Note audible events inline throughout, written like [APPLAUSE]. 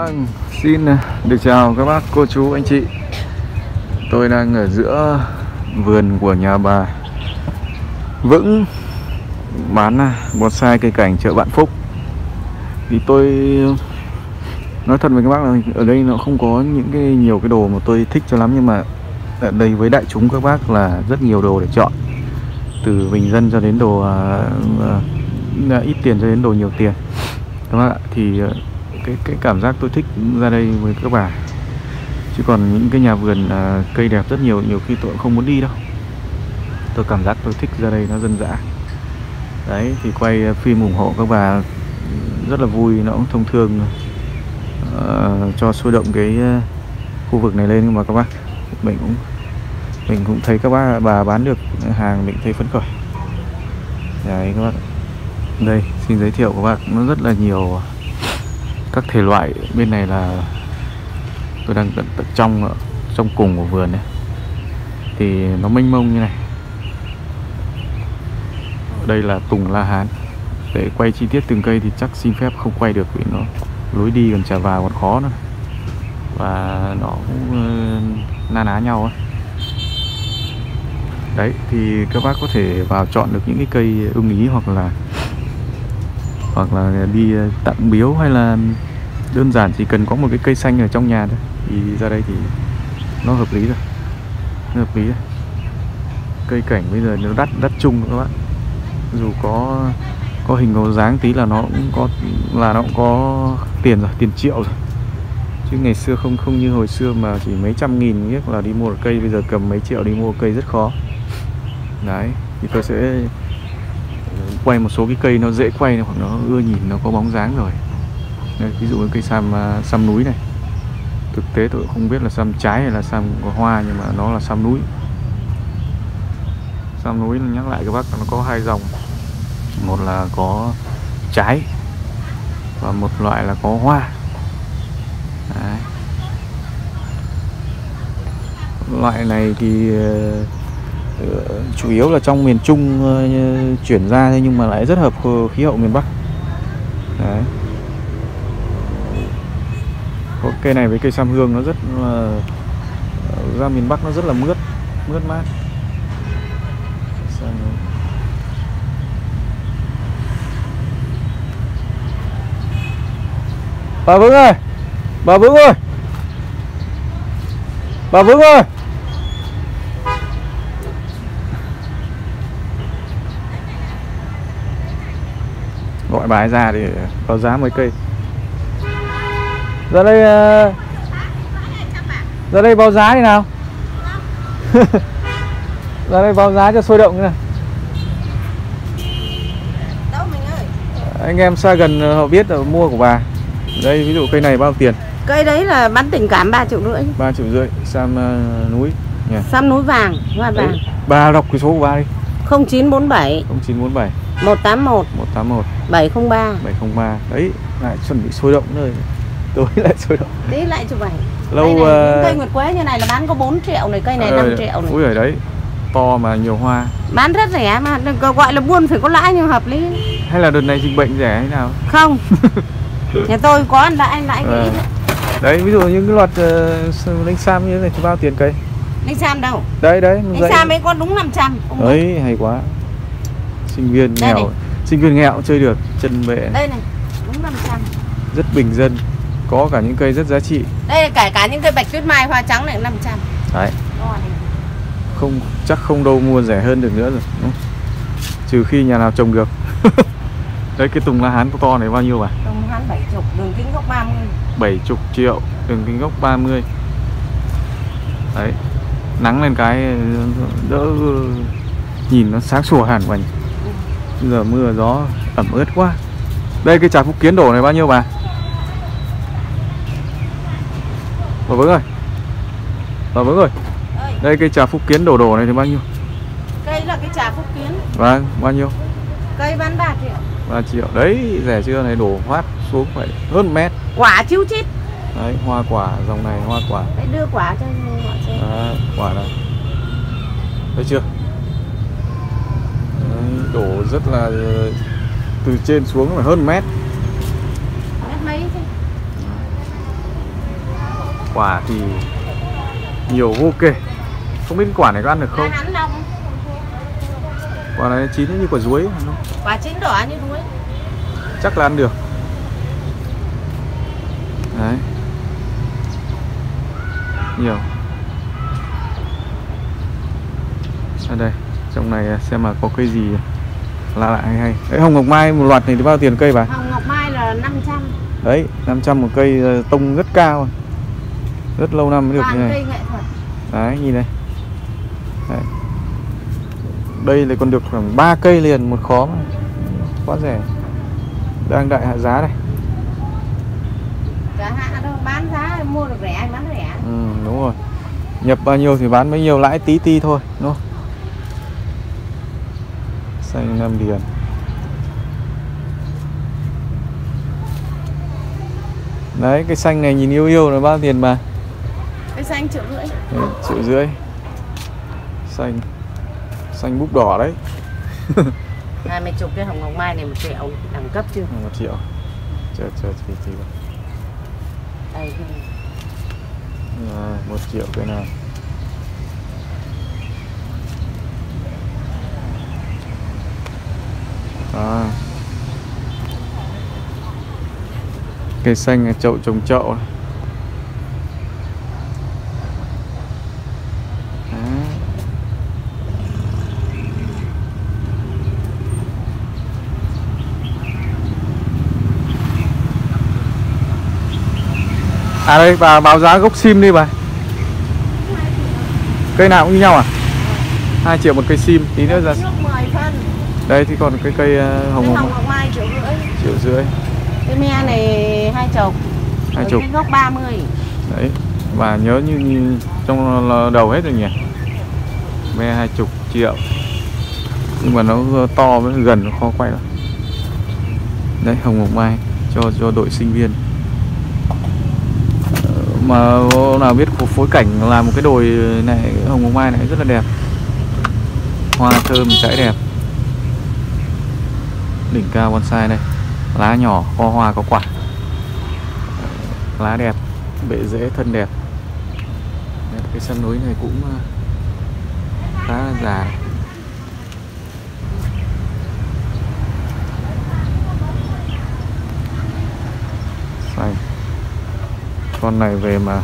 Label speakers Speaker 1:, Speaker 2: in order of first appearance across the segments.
Speaker 1: Vâng, xin à, được chào các bác, cô chú, anh chị. Tôi đang ở giữa vườn của nhà bà Vững bán à, bonsai cây cảnh chợ Vạn Phúc. Thì tôi nói thật với các bác là ở đây nó không có những cái nhiều cái đồ mà tôi thích cho lắm Nhưng mà ở đây với đại chúng các bác là rất nhiều đồ để chọn. Từ bình dân cho đến đồ uh, uh, ít tiền cho đến đồ nhiều tiền. Các bác ạ, thì uh, cái cái cảm giác tôi thích ra đây với các bà. Chứ còn những cái nhà vườn à, cây đẹp rất nhiều nhiều khi tôi cũng không muốn đi đâu. Tôi cảm giác tôi thích ra đây nó dân dã. Đấy thì quay phim ủng hộ các bà ừ, rất là vui nó cũng thông thường uh, ờ, cho sôi động cái uh, khu vực này lên nhưng mà các bác. Mình cũng mình cũng thấy các bác bà bán được hàng mình thấy phấn khởi. Đấy các bác đây xin giới thiệu các bác nó rất là nhiều các thể loại bên này là tôi đang tận, tận trong trong cùng của vườn này. Thì nó mênh mông như này. Đây là tùng la hán. Để quay chi tiết từng cây thì chắc xin phép không quay được vì nó lối đi còn trả vào còn khó nữa. Và nó cũng ờ, na ná nhau ấy. đấy thì các bác có thể vào chọn được những cái cây ưng ý hoặc là hoặc là đi ờ, tặng biếu hay là đơn giản chỉ cần có một cái cây xanh ở trong nhà thôi. Thì ra đây thì nó hợp lý rồi. Nó hợp lý rồi. Cây cảnh bây giờ nó đắt đắt chung các bạn. Dù có có hình, có dáng tí là nó cũng có, là nó cũng có tiền rồi, tiền triệu rồi. Chứ ngày xưa không không như hồi xưa mà chỉ mấy trăm nghìn biết là đi mua một cây, bây giờ cầm mấy triệu đi mua cây rất khó. Đấy, thì tôi sẽ quay một số cái cây nó dễ quay hoặc nó ưa nhìn nó có bóng dáng rồi. Đây, ví dụ cái cây sam à, sam núi này. Thực tế tôi không biết là sam trái hay là sam có hoa nhưng mà nó là sam núi. Sam núi nhắc lại các bác nó có hai dòng. Một là có trái và một loại là có hoa. Đấy. loại này thì uh, Ờ, chủ yếu là trong miền Trung ờ, chuyển ra nhưng mà lại rất hợp khí hậu miền Bắc. Đấy. Có cây này với cây sam hương nó rất là ờ, ra miền Bắc nó rất là mướt mướt mát. Bà Vững ơi! Bà Vững ơi! Bà Vững ơi! Gọi bà ấy ra để có giá mấy cây. Ra đây Ra đây báo giá đi nào? [LAUGHS] Ra đây báo giá cho sôi động như này Anh em xa gần họ biết là mua của bà. Đây ví dụ cây này bao tiền?
Speaker 2: Cây đấy là bán tình cảm 3 triệu rưỡi.
Speaker 1: 3 triệu rưỡi Sam uh, núi.
Speaker 2: Yeah. Sam núi vàng Hoa vàng.
Speaker 1: Bà đọc cái số của bà đi.
Speaker 2: 0947
Speaker 1: 0947
Speaker 2: 181
Speaker 1: 181
Speaker 2: 703
Speaker 1: 703 Đấy lại chuẩn bị sôi động rồi [LAUGHS] Tối lại sôi động.
Speaker 2: Tí lại chụp ảnh.
Speaker 1: Lâu
Speaker 2: cây, này,
Speaker 1: uh...
Speaker 2: cây nguyệt quế như này là bán có 4 triệu này Cây này ờ, 5 triệu này.
Speaker 1: Ui ở đấy. To mà nhiều hoa.
Speaker 2: Bán rất rẻ mà Gọi là buôn phải có lãi nhưng hợp lý.
Speaker 1: Hay là đợt này dịch bệnh rẻ hay nào?
Speaker 2: Không. [LAUGHS] Nhà tôi có lãi lãi
Speaker 1: à. Đấy ví dụ những cái loạt uh, linh sam như thế này thì bao tiền cây?
Speaker 2: Linh sam đâu?
Speaker 1: Đấy đấy
Speaker 2: Linh sam ấy có đúng 500
Speaker 1: Đấy hay quá Sinh viên đây nghèo này. Sinh viên nghèo chơi được chân bệ
Speaker 2: Đây này đúng 500
Speaker 1: Rất bình dân Có cả những cây rất giá trị.
Speaker 2: Đây là cả cả những cây bạch tuyết mai hoa trắng này 500
Speaker 1: Đấy. Không chắc không đâu mua rẻ hơn được nữa rồi đúng? Trừ khi nhà nào trồng được. [LAUGHS] Đấy cái tùng la hán to này bao nhiêu à?
Speaker 2: Tùng hán 70, đường kính gốc 30
Speaker 1: 70 triệu, đường kính gốc 30 Đấy. Nắng lên cái đỡ Nhìn nó sáng sủa hẳn Bây giờ mưa gió ẩm ướt quá. Đây cái trà phúc kiến đổ này bao nhiêu bà? Bà Vững ơi. Bà Vững ơi. Đây cây trà phúc kiến đổ đổ này thì bao nhiêu?
Speaker 2: Cây là cái trà phúc kiến.
Speaker 1: Vâng, bao nhiêu?
Speaker 2: Cây bán 3 triệu.
Speaker 1: 3 triệu. Đấy rẻ chưa? Này đổ phát xuống phải hơn mét.
Speaker 2: Quả chiếu chít.
Speaker 1: Đấy hoa quả dòng này hoa quả.
Speaker 2: Đấy đưa quả cho họ xem
Speaker 1: đấy, quả này. Thấy chưa đổ rất là từ trên xuống là hơn mét. Quả thì nhiều vô kể. Không biết quả này có ăn được không? Quả này chín như quả không?
Speaker 2: quả chín đỏ như đuối
Speaker 1: chắc là ăn được. Đấy. Nhiều. Ở đây trong này xem mà có cây gì lạ lạ hay hay. Đấy hồng ngọc mai một loạt này thì bao tiền cây bà?
Speaker 2: Hồng ngọc mai là 500
Speaker 1: đấy 500 một cây ờ, tông rất cao rất lâu năm mới được như này.
Speaker 2: cây nghệ thuật.
Speaker 1: Đấy nhìn này. Đấy. đây lại còn được khoảng 3 cây liền một khóm. Quá rẻ. Đang đại hạ giá này.
Speaker 2: Giá hạ đâu bán giá mua được rẻ anh bán rẻ.
Speaker 1: Ừ, đúng rồi. Nhập bao nhiêu thì bán bấy nhiêu lãi tí ti thôi đúng không xanh nam điền đấy cái xanh này nhìn yêu yêu là bao tiền bà
Speaker 2: cái xanh triệu rưỡi.
Speaker 1: Đấy, triệu rưỡi. Xanh. Xanh búp đỏ đấy. [LAUGHS]
Speaker 2: Hai mươi chục cái hồng ngọc mai này một triệu đẳng cấp chưa?
Speaker 1: Một triệu. Chờ chờ thì thì
Speaker 2: đây. Cái này.
Speaker 1: à, một triệu cái nào đó. cây xanh là chậu trồng chậu. À đây, bà báo giá gốc sim đi bà. Cây nào cũng như nhau à? 2 triệu một cây sim, Tí nữa ra
Speaker 2: 10 phân.
Speaker 1: Đây thì còn cái cây ờ, hồng
Speaker 2: cái hồng
Speaker 1: hồng
Speaker 2: ngọc mai triệu rưỡi
Speaker 1: triệu rưỡi
Speaker 2: cái me này hai chục.
Speaker 1: Hai chục.
Speaker 2: cái gốc 30
Speaker 1: Đấy Và nhớ như, như trong là đầu hết rồi nhỉ? Me hai chục triệu. Nhưng mà nó to với gần nó khó quay lắm. Đấy hồng ngọc mai cho cho đội sinh viên. Ờ, mà nào biết phối cảnh làm một cái đồi này hồng ngọc mai này rất là đẹp. Hoa thơm chảy đẹp đỉnh cao bonsai đây. Lá nhỏ có hoa có quả. Lá đẹp bệ rễ thân đẹp. Đấy, cái sân núi này cũng ờ, khá là già. Xanh con này về mà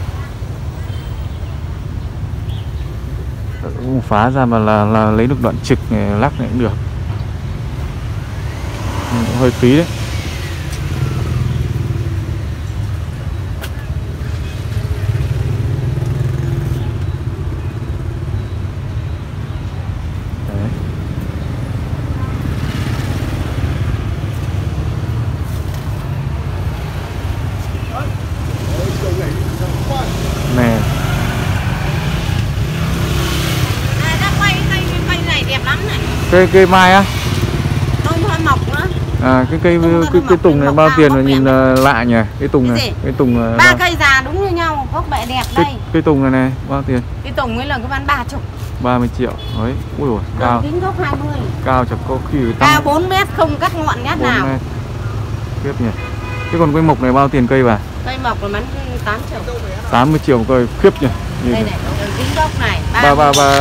Speaker 1: phá ra mà là, là lấy được đoạn trực này lắc này cũng được Ừ, cũng hơi phí đấy Đấy. nè
Speaker 2: à, đã quay cây cây này đẹp lắm này.
Speaker 1: Cây cây mai á
Speaker 2: tôm hoa mọc nữa
Speaker 1: à cái cây
Speaker 2: Tùng
Speaker 1: cái, cái
Speaker 2: mọc
Speaker 1: tùng này bao tiền mà nhìn ờ, lạ nhỉ? Cái tùng
Speaker 2: Cái
Speaker 1: này cái tùng ờ,
Speaker 2: ba cây già đúng như nhau gốc bẹ đẹp đây.
Speaker 1: cái, cái tùng này này bao tiền?
Speaker 2: Cái tổng mới là cái bán ba chục.
Speaker 1: 30 triệu đấy ui dồi, cao.
Speaker 2: kính gốc 20
Speaker 1: cao chắc có khi
Speaker 2: cao
Speaker 1: tăng.
Speaker 2: 4 mét không cắt ngọn nhát
Speaker 1: 4
Speaker 2: nào.
Speaker 1: mét. Tiếp nhỉ. Thế còn cây mộc này bao tiền cây bà?
Speaker 2: Cây mọc là bán 8 triệu.
Speaker 1: 80 triệu một cây khiếp nhỉ. Nhìn
Speaker 2: đây này. đường kính gốc này
Speaker 1: bà bà bà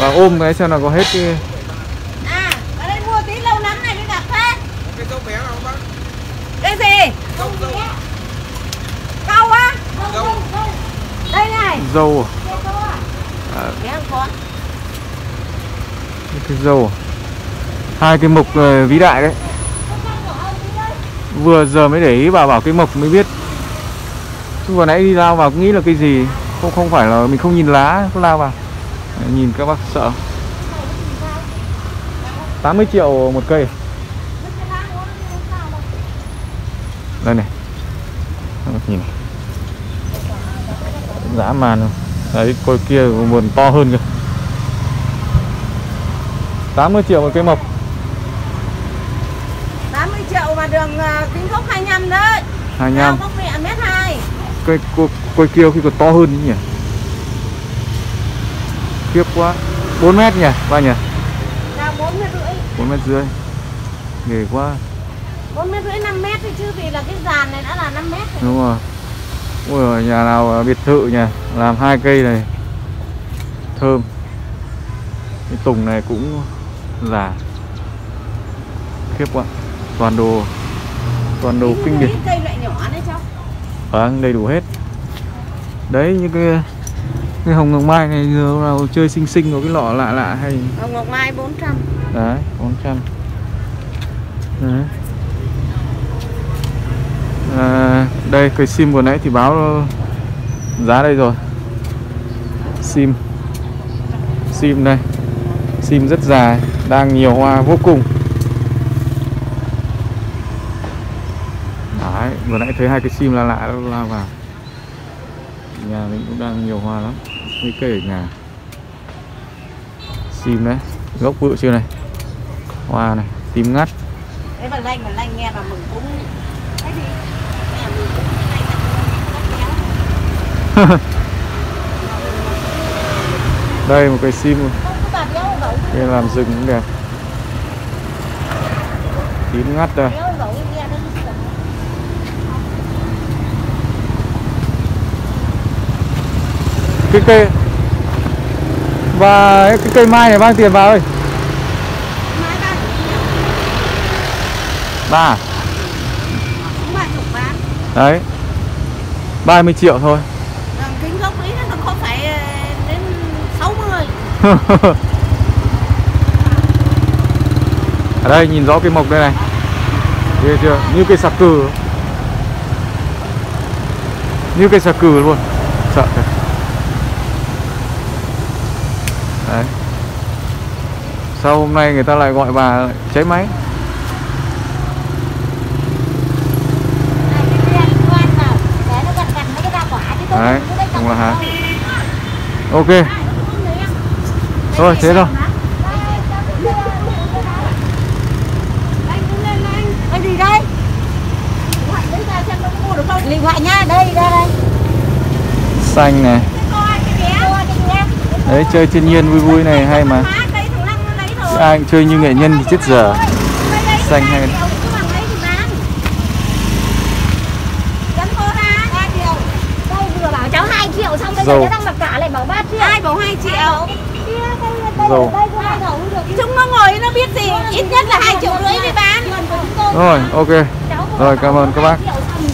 Speaker 1: bà ôm cái xem là có hết cái
Speaker 2: à ở đây mua tí lâu lắm này mới gặp thế
Speaker 3: cái dâu bé nào bác
Speaker 2: cái gì câu á đây này.
Speaker 1: Dâu à?
Speaker 2: Có
Speaker 1: cái dâu à? hai cái mộc ờ, vĩ đại đấy. Vừa giờ mới để ý bà bảo cái mộc mới biết. Chứ vừa nãy đi lao vào cũng nghĩ là cái gì. Không không phải là mình không nhìn lá cứ lao vào. Nhìn các bác sợ. 80 triệu một cây đây này. Nhìn này. dã man không? Đấy coi kia vườn to hơn kìa 80 triệu một cây mộc.
Speaker 2: 80 triệu mà đường à, kính gốc 25 đấy.
Speaker 1: 25
Speaker 2: Cao gốc mẹ mét 2
Speaker 1: cây cô cây kia khi còn to hơn nhỉ? Khiếp quá. 4 mét nhỉ bao nhỉ?
Speaker 2: Cao 4 mét rưỡi.
Speaker 1: 4 mét rưỡi. Ghê quá
Speaker 2: 4 mét rưỡi 5 mét chứ vì là cái dàn này đã là 5 mét rồi.
Speaker 1: Đúng rồi. Ui nhà nào biệt thự nhỉ? Làm hai cây này. Thơm. Cái tùng này cũng già. Khiếp quá. Toàn đồ toàn đồ kinh điển.
Speaker 2: cây loại nhỏ đấy cháu.
Speaker 1: Vâng đầy đủ hết. Đấy như cái cái hồng ngọc mai này giờ nào chơi xinh xinh có cái lọ lạ lạ hay.
Speaker 2: Hồng ngọc mai 400
Speaker 1: đấy 400 đấy à, đây cái sim vừa nãy thì báo giá đây rồi. Sim. Sim đây. Sim rất dài, đang nhiều hoa vô cùng. Đấy, vừa nãy thấy hai cái sim là lạ nó lao vào. Nhà mình cũng đang nhiều hoa lắm, mấy cây ở nhà. Sim đấy, gốc bự chưa này? Hoa này, tím ngắt.
Speaker 2: Thế mà lanh mà lanh nghe là mừng cũng Cái gì? Nghe mừng cũng hay là cũng [LAUGHS]
Speaker 1: đây một cái sim. Đây làm rừng cũng đẹp. Tím ngắt đây. Cái cây và cái cây mai này bao tiền vào ơi.
Speaker 2: Ba.
Speaker 1: Đấy. 30 triệu thôi
Speaker 2: Còn kính gốc ấy nó không phải ờ, đến 60
Speaker 1: ở đây nhìn rõ cái mộc đây này. Ghê chưa? Như cây sạc cừ. Như cây sạc cừ luôn. Sợ thật. Đấy. Sau hôm nay người ta lại gọi bà cháy máy? Đấy. Đúng là hả? Ok thôi thế thôi
Speaker 2: Cái gì đây? Lì hoại nha, đây, ra đây.
Speaker 1: xanh này đấy chơi thiên nhiên vui vui này hay mà
Speaker 2: rồi.
Speaker 1: ai cũng chơi như nghệ nhân thì chết
Speaker 2: đấy
Speaker 1: Xanh hay-
Speaker 2: hai triệu, cứ bằng lấy thì bán. Dẫn cô ra. Ba triệu.
Speaker 3: Đây vừa bảo cháu 2 triệu xong bây
Speaker 1: Dầu.
Speaker 3: giờ nó đang mặc cả lại bảo 3 triệu.
Speaker 2: Ai bảo 2 triệu?
Speaker 1: Dầu.
Speaker 3: hai.
Speaker 2: Chúng nó ngồi nó biết gì, ít nhất là 2 triệu rưỡi mới bán.
Speaker 1: rồi ok Rồi, cảm ơn các bác.
Speaker 3: Hai